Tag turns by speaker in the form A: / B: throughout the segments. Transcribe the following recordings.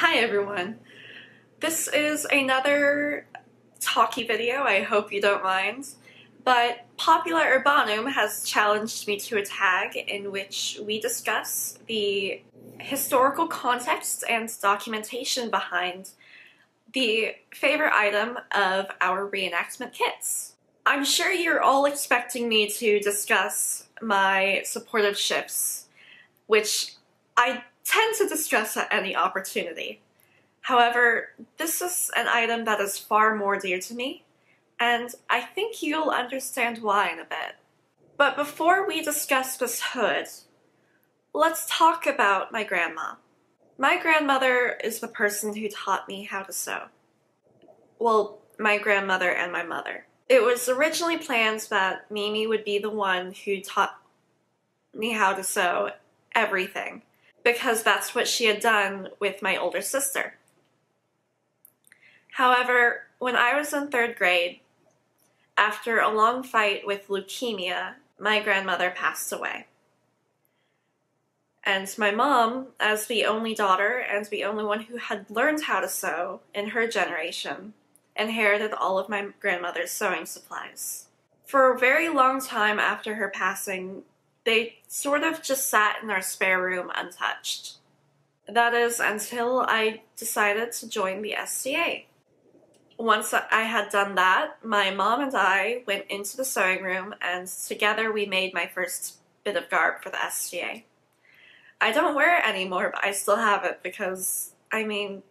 A: Hi everyone. This is another talkie video, I hope you don't mind, but Popula Urbanum has challenged me to a tag in which we discuss the historical context and documentation behind the favorite item of our reenactment kits. I'm sure you're all expecting me to discuss my supportive shifts, which I tend to distress at any opportunity. However, this is an item that is far more dear to me, and I think you'll understand why in a bit. But before we discuss this hood, let's talk about my grandma. My grandmother is the person who taught me how to sew. Well, my grandmother and my mother. It was originally planned that Mimi would be the one who taught me how to sew everything because that's what she had done with my older sister. However, when I was in third grade, after a long fight with leukemia, my grandmother passed away. And my mom, as the only daughter and the only one who had learned how to sew in her generation, inherited all of my grandmother's sewing supplies. For a very long time after her passing, they sort of just sat in our spare room untouched. That is until I decided to join the SCA. Once I had done that, my mom and I went into the sewing room and together we made my first bit of garb for the SCA. I don't wear it anymore, but I still have it because, I mean,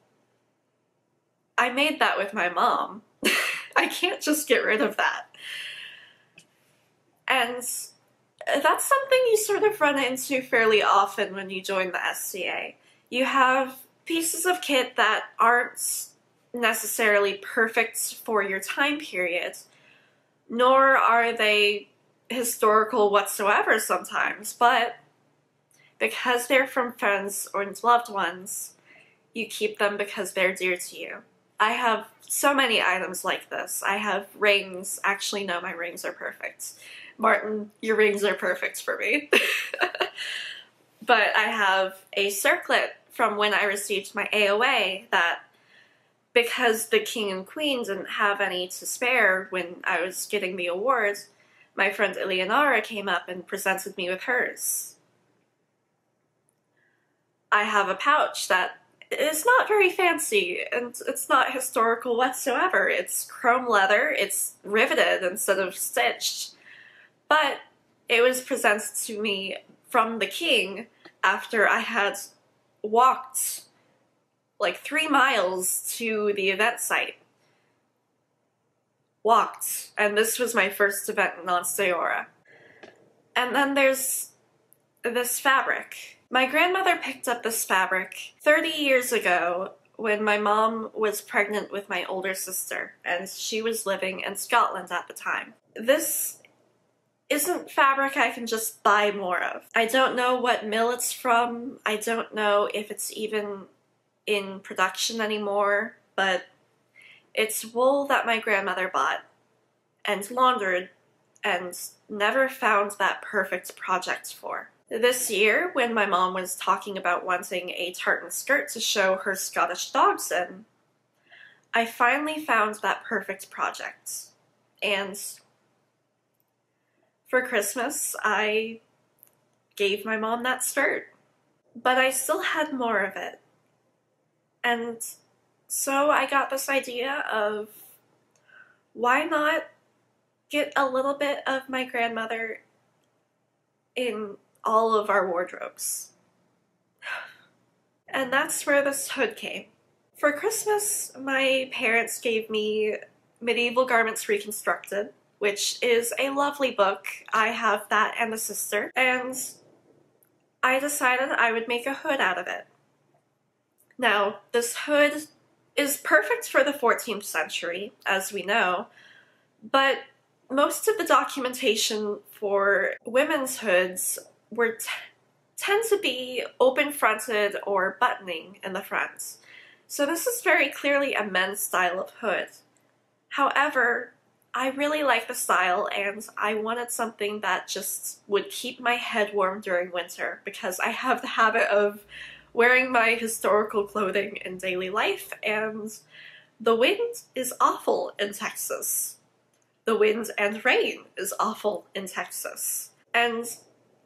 A: I made that with my mom. I can't just get rid of that. And that's something you sort of run into fairly often when you join the SCA. You have pieces of kit that aren't necessarily perfect for your time period, nor are they historical whatsoever sometimes, but because they're from friends or loved ones, you keep them because they're dear to you. I have so many items like this. I have rings. Actually, no, my rings are perfect. Martin, your rings are perfect for me. but I have a circlet from when I received my AOA that because the king and queen didn't have any to spare when I was getting the awards, my friend Eleonora came up and presented me with hers. I have a pouch that is not very fancy and it's not historical whatsoever. It's chrome leather, it's riveted instead of stitched. But it was presented to me from the king after I had walked like three miles to the event site. Walked, and this was my first event in Ansteorra. And then there's this fabric. My grandmother picked up this fabric 30 years ago when my mom was pregnant with my older sister, and she was living in Scotland at the time. This isn't fabric I can just buy more of. I don't know what mill it's from. I don't know if it's even in production anymore, but it's wool that my grandmother bought and laundered and never found that perfect project for. This year, when my mom was talking about wanting a tartan skirt to show her Scottish dogs in, I finally found that perfect project. And for Christmas, I gave my mom that skirt. But I still had more of it. And so I got this idea of why not get a little bit of my grandmother in all of our wardrobes. And that's where this hood came. For Christmas, my parents gave me Medieval Garments Reconstructed, which is a lovely book. I have that and the sister, and I decided I would make a hood out of it. Now, this hood is perfect for the 14th century, as we know, but most of the documentation for women's hoods were tend to be open-fronted or buttoning in the front. So this is very clearly a men's style of hood. However, I really like the style and I wanted something that just would keep my head warm during winter because I have the habit of wearing my historical clothing in daily life, and the wind is awful in Texas. The wind and rain is awful in Texas. And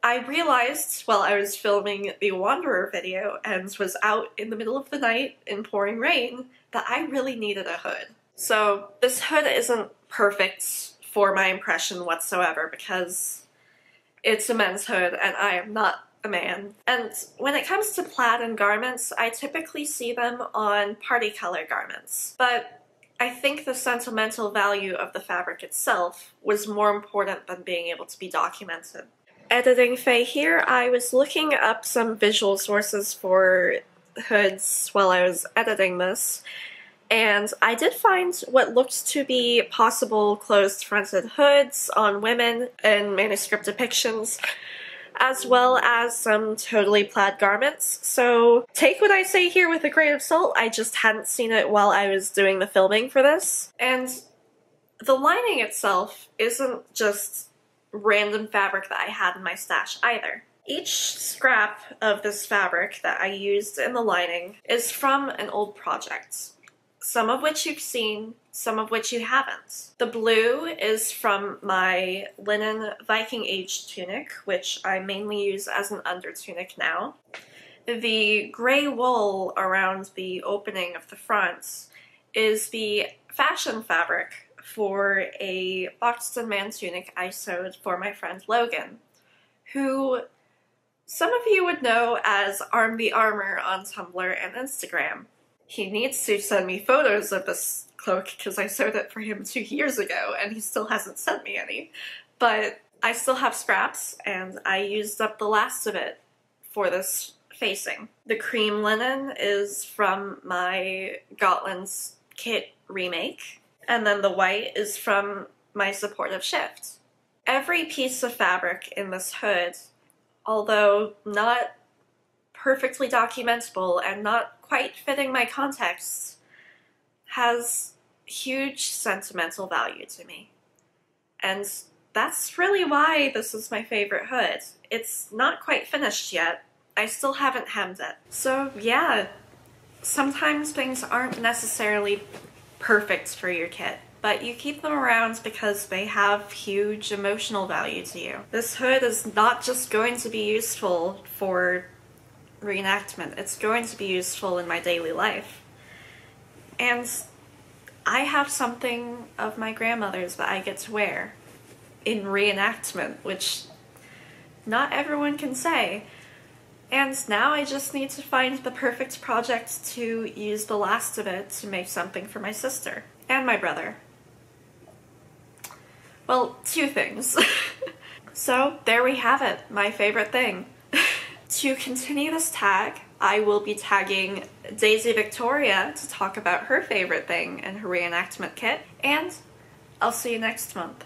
A: I realized while I was filming the Wanderer video and was out in the middle of the night in pouring rain that I really needed a hood. So this hood isn't perfect for my impression whatsoever because it's a men's hood and I am not a man. And when it comes to plaid and garments, I typically see them on parti-color garments. But I think the sentimental value of the fabric itself was more important than being able to be documented. Editing Faye here, I was looking up some visual sources for hoods while I was editing this, and I did find what looked to be possible closed-fronted hoods on women in manuscript depictions, as well as some totally plaid garments. So take what I say here with a grain of salt, I just hadn't seen it while I was doing the filming for this. And the lining itself isn't just random fabric that I had in my stash either. Each scrap of this fabric that I used in the lining is from an old project some of which you've seen, some of which you haven't. The blue is from my linen Viking Age tunic, which I mainly use as an under tunic now. The gray wool around the opening of the front is the fashion fabric for a Bocksten man tunic I sewed for my friend Logan, who some of you would know as Arm the Armor on Tumblr and Instagram he needs to send me photos of this cloak because I sewed it for him two years ago and he still hasn't sent me any. But I still have scraps and I used up the last of it for this facing. The cream linen is from my Gotland's kit remake and then the white is from my supportive shift. Every piece of fabric in this hood, although not perfectly documentable and not quite fitting my context, has huge sentimental value to me. And that's really why this is my favorite hood. It's not quite finished yet. I still haven't hemmed it. So yeah, sometimes things aren't necessarily perfect for your kit, but you keep them around because they have huge emotional value to you. This hood is not just going to be useful for reenactment. It's going to be useful in my daily life. And I have something of my grandmother's that I get to wear in reenactment, which not everyone can say. And now I just need to find the perfect project to use the last of it to make something for my sister and my brother. Well, two things. so there we have it, my favorite thing. To continue this tag, I will be tagging Daisy Victoria to talk about her favorite thing in her reenactment kit, and I'll see you next month.